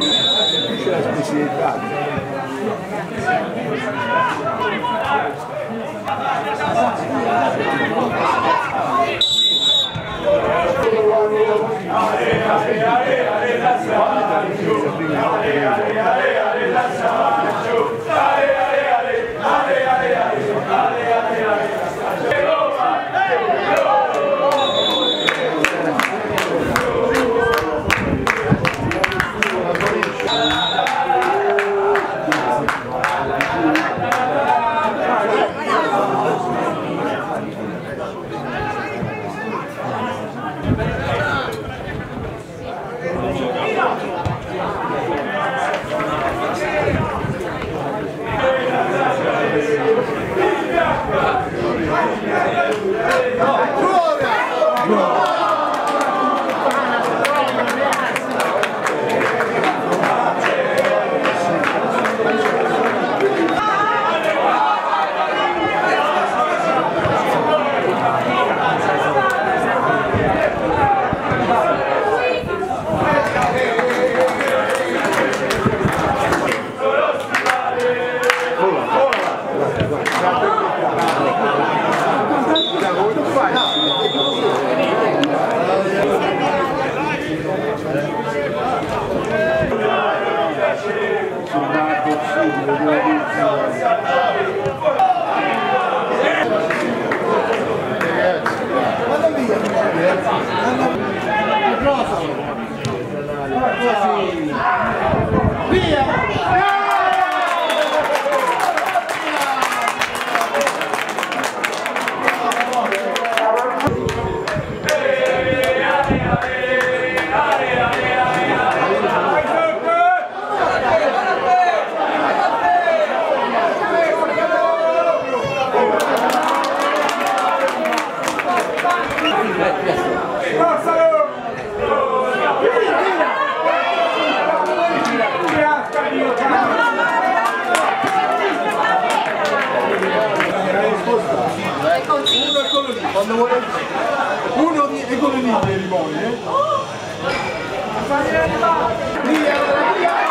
C'è la specialità. Thank you. Quando vuole... Uno di... lì, le limoni, eh? Via, via!